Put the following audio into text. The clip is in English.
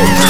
Go.